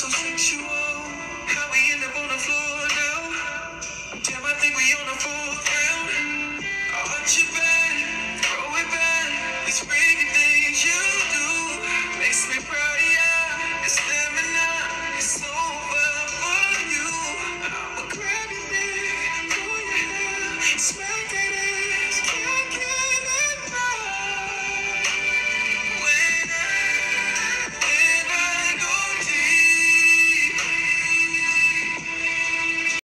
so sexual. How we end up on the floor now? Damn, I think we on the fourth round. I want you back.